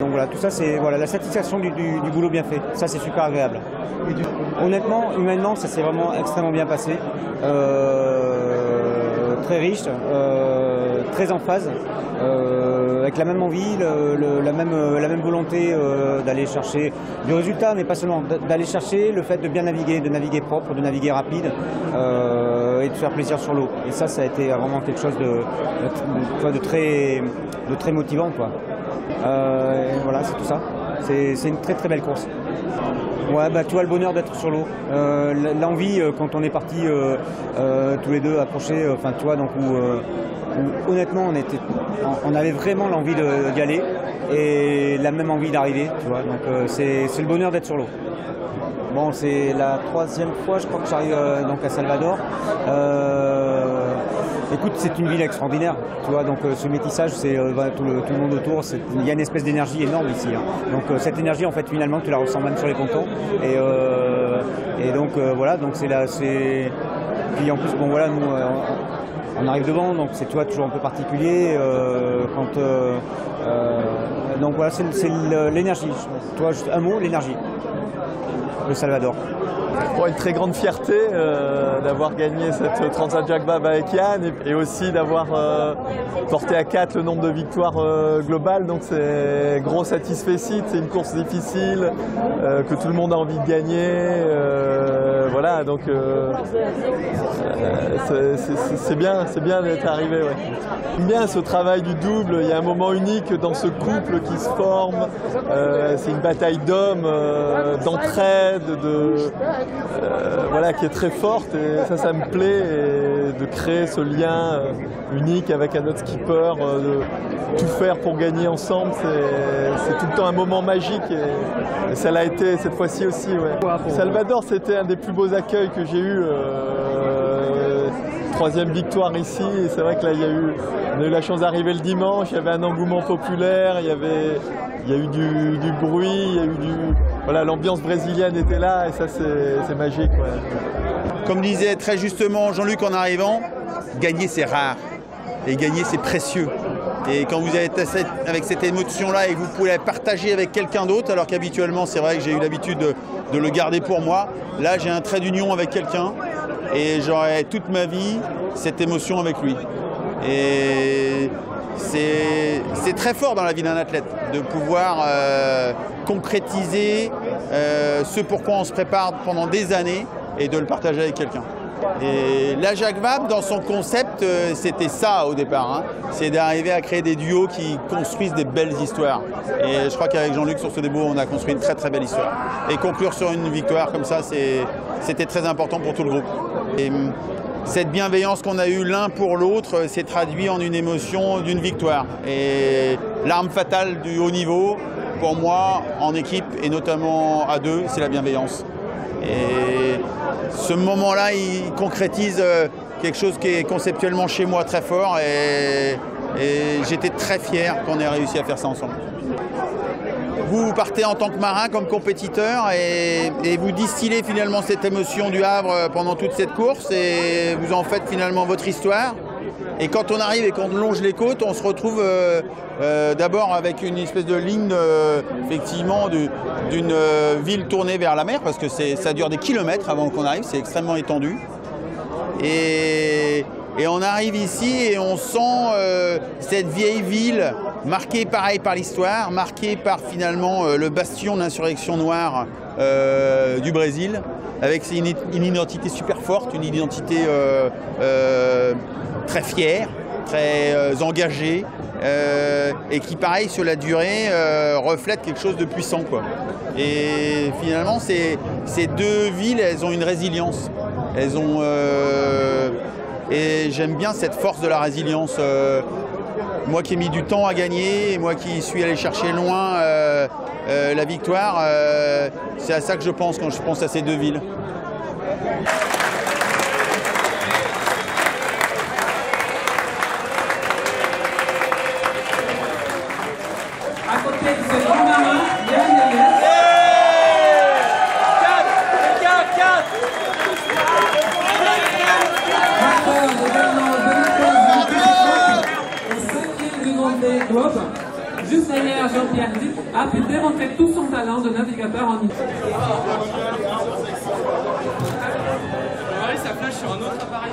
Donc voilà, tout ça, c'est voilà, la satisfaction du, boulot bien fait. Ça, c'est super agréable. Honnêtement, humainement, ça s'est vraiment extrêmement bien passé. Euh, très riche, euh, très en phase, euh, avec la même envie, la, même, la même volonté d'aller chercher du résultat, mais pas seulement, d'aller chercher le fait de bien naviguer, de naviguer propre, de naviguer rapide et de faire plaisir sur l'eau. Et ça, ça a été vraiment quelque chose de, de, de très, de très motivant. Quoi. Euh, voilà, c'est tout ça. C'est une très très belle course. Ouais, bah, tu le bonheur d'être sur l'eau. Euh, L'envie, euh, quand on est euh, tous les deux approchés, enfin, tu vois, donc où, honnêtement, on, était, on- avait vraiment l'envie d'y aller et la même envie d'arriver, tu vois. Donc, c'est le bonheur d'être sur l'eau. Bon, c'est la troisième fois, je crois que j'arrive à Salvador. Écoute, c'est une ville extraordinaire, tu vois. Donc, euh, ce métissage, c'est euh, tout, le, monde autour. Il y a une espèce d'énergie énorme ici. hein. Donc, euh, cette énergie, en fait, finalement, tu la ressens même sur les pontons. Et, donc, voilà. Donc, c'est c'est. Puis en plus, bon, voilà, nous. on arrive devant, donc c'est tu vois, toujours un peu particulier. donc voilà, c'est l'énergie. Tu vois, juste un mot, l'énergie. Le Salvador. Bon, une très grande fierté euh, d'avoir gagné cette Transat Jacques Vabre avec Yann et, aussi d'avoir euh, porté à 4 le nombre de victoires euh, globales. Donc c'est gros satisfait C'est une course difficile que tout le monde a envie de gagner. Euh, voilà, donc euh, c'est- bien, c'est bien d'être arrivé. Ouais. J'aime bien ce travail du double. Il y a un moment unique dans ce couple qui se forme. Euh, c'est une bataille d'hommes, d'entraide, de voilà, qui est très forte et ça, ça me plaît et de créer ce lien unique avec un autre skipper, de tout faire pour gagner ensemble, c'est c'est tout le temps un moment magique et, et ça l'a été cette fois-ci aussi. Ouais. Salvador, c'était un des plus beaux accueils que j'ai eu. euh, troisième victoire ici c'est vrai que là il y a eu, on a eu la chance d'arriver le dimanche, il y avait un engouement populaire, il y avait, il y a eu du, bruit, il y a eu du, voilà, l'ambiance brésilienne était là et ça c'est magique. Comme disait très justement Jean-Luc en arrivant, gagner c'est rare et gagner c'est précieux. Et quand vous êtes avec cette émotion-là et que vous pouvez la partager avec quelqu'un d'autre, alors qu'habituellement c'est vrai que j'ai eu l'habitude de, le garder pour moi, là j'ai un trait d'union avec quelqu'un et j'aurai toute ma vie cette émotion avec lui. Et c'est c'est très fort dans la vie d'un athlète de pouvoir euh, concrétiser euh, ce pourquoi on se prépare pendant des années et de le partager avec quelqu'un. Et la Jacques Vabre, dans son concept, euh, c'était ça au départ. hein. C'est d'arriver à créer des duos qui construisent des belles histoires. Et je crois qu'avec Jean-Luc sur ce débo, on a construit une très très belle histoire. Et conclure sur une victoire comme ça, c'était très important pour tout le groupe. Et, hum, cette bienveillance qu'on a eue l'un pour l'autre euh, s'est traduit en une émotion d'une victoire. Et l'arme fatale du haut niveau, pour moi, en équipe et notamment à deux, c'est la bienveillance. Et ce moment-là, il concrétise euh, quelque chose qui est conceptuellement chez moi très fort et, j'étais très fier qu'on ait réussi à faire ça ensemble. Vous partez en tant que marin, comme compétiteur, et, vous distillez finalement cette émotion du Havre pendant toute cette course, et vous en faites finalement votre histoire. Et quand on arrive et qu'on longe les côtes, on se retrouve euh, euh, d'abord avec une espèce de ligne, euh, effectivement, du- d'une ville tournée vers la mer, parce que ça dure des kilomètres avant qu'on arrive, c'est extrêmement étendu. Et, on arrive ici et on sent cette vieille ville marquée pareil par l'histoire, marquée par finalement le bastion de l'insurrection noire du Brésil, avec une, identité super forte, une identité très fière, très euh, engagée, euh, et qui pareil sur la durée euh, reflète quelque chose de puissant. Quoi. Et finalement, ces, ces deux villes, elles ont une résilience. Elles ont et j'aime bien cette force de la résilience. moi qui ai mis du temps à gagner, et moi qui suis allé chercher loin la victoire, c'est à ça que je pense quand je pense à ces deux villes. À côté de ce grand Yann Yagues. Vainqueur également 2015 au cinquième du Grand Globe. juste derrière Jean-Pierre Dick, a pu démontrer tout son talent de navigateur en Italie. ça flash sur un autre appareil.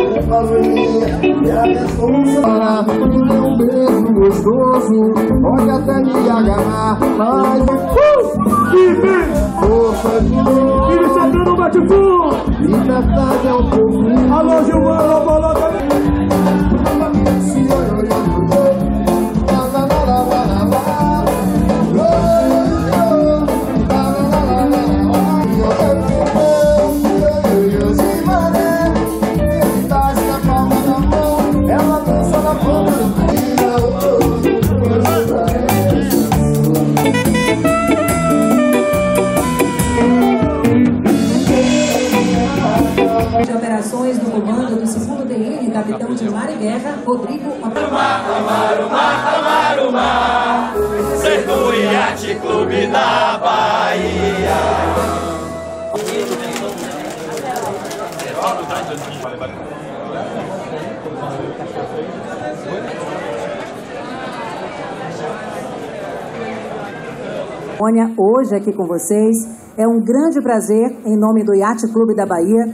culpa minha a responsa é um beijo gostoso Pode até me agarrar, mas... Uh! Que vem? Força de Ele só dando um E na tarde é um pouquinho Alô, Gilmar! Do segundo DN, capitão de mar e guerra, Rodrigo Certo Iate Clube da Bahia. Hoje aqui com vocês. É um grande prazer, em nome do Yacht Clube da Bahia.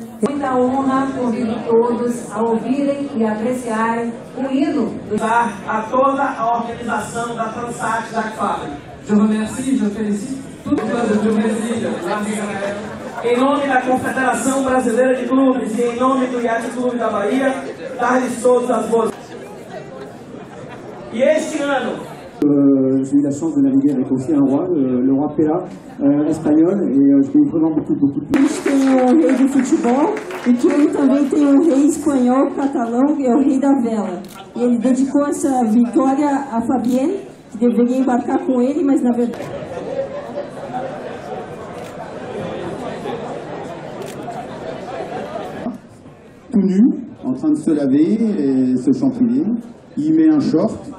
Muita honra, convido todos a ouvirem e apreciarem o hino do a toda a organização da Transat Jacques Fabre. Je remercie, je félicite toute de Israel. Em nome da Confederação Brasileira de Clubes e em nome do Yacht Clube da Bahia, dar-lhes todas as boas. E este ano, Euh, j'ai eu la chance de naviguer avec aussi un roi, le, le roi Pela, euh, espagnol, et euh, je vraiment beaucoup, beaucoup de gente tem o rei do futebol e que ele também tem um rei espanhol catalão, que é o rei da vela. E ele dedicou essa vitória a Fabienne, que deveria embarcar com ele, mas na verdade. tout nu, en train de se laver et se champiler. Il met un short,